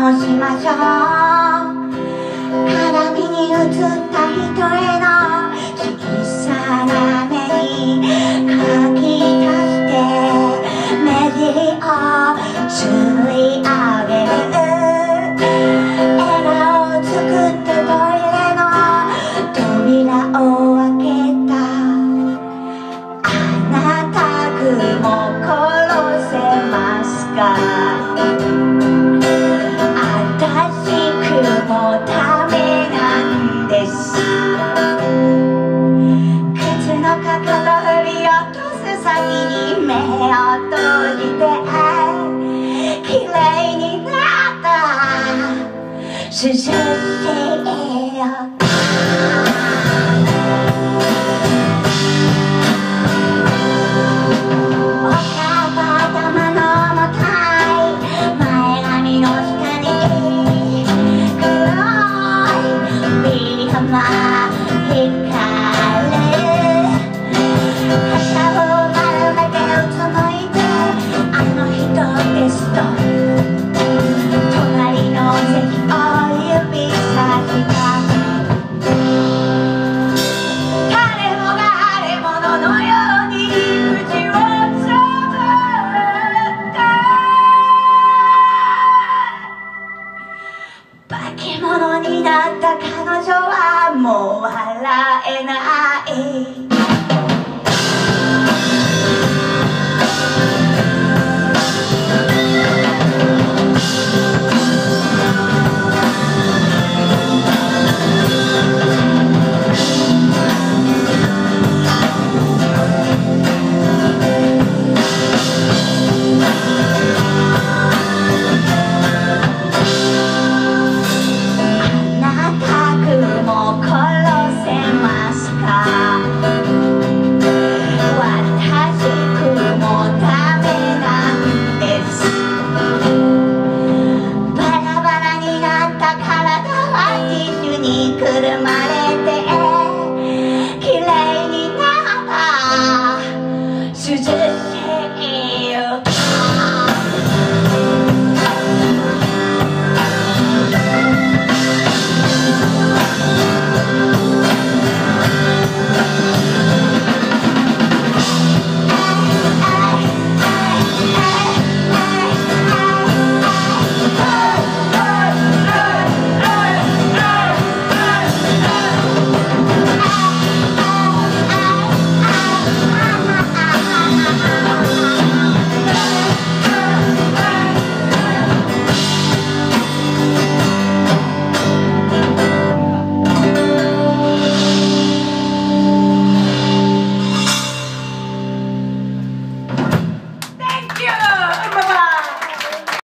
直しましょう鏡に映った人への小さな目に書き足して目尻を吸い上げる笑顔を作ってトイレの扉を開けたあなた雲殺せますかと振り落とす先に目を閉じて綺麗になった涼け物になった彼女はもう笑えない